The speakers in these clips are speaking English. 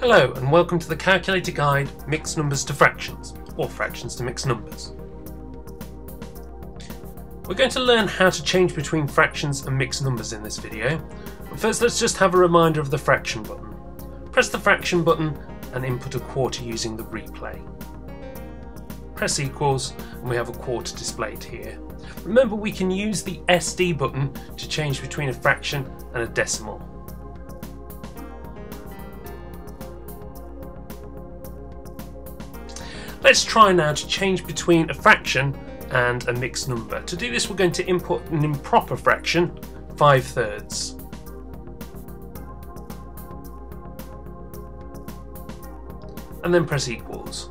Hello and welcome to the Calculator Guide Mixed Numbers to Fractions, or Fractions to Mixed Numbers. We're going to learn how to change between fractions and mixed numbers in this video. But first let's just have a reminder of the fraction button. Press the fraction button and input a quarter using the replay. Press equals and we have a quarter displayed here. Remember we can use the SD button to change between a fraction and a decimal. Let's try now to change between a fraction and a mixed number. To do this we're going to input an improper fraction, 5 thirds. And then press equals.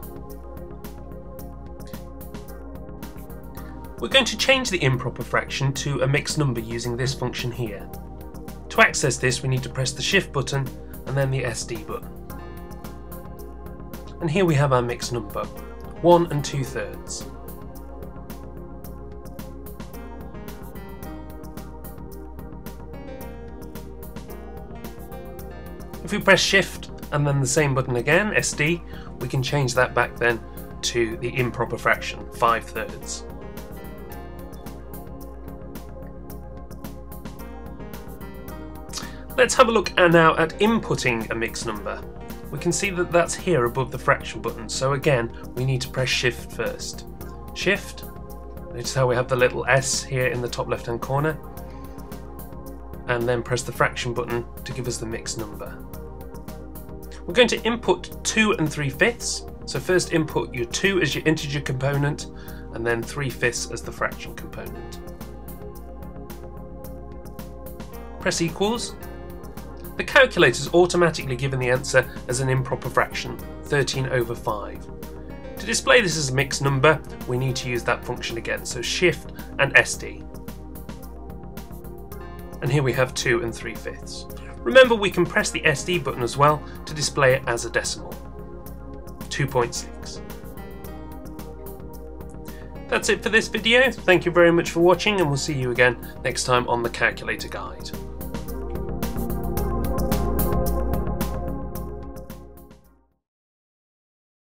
We're going to change the improper fraction to a mixed number using this function here. To access this we need to press the shift button and then the SD button. And here we have our mixed number, 1 and 2 thirds. If we press shift and then the same button again, SD, we can change that back then to the improper fraction, 5 thirds. Let's have a look now at inputting a mixed number. We can see that that's here above the fraction button, so again, we need to press shift first. Shift, notice how we have the little S here in the top left hand corner, and then press the fraction button to give us the mixed number. We're going to input 2 and 3 fifths. So first input your 2 as your integer component and then 3 fifths as the fraction component. Press equals. The calculator is automatically given the answer as an improper fraction, 13 over 5. To display this as a mixed number, we need to use that function again, so shift and SD. And here we have 2 and 3 fifths. Remember we can press the SD button as well to display it as a decimal. 2.6. That's it for this video. Thank you very much for watching and we'll see you again next time on the Calculator Guide.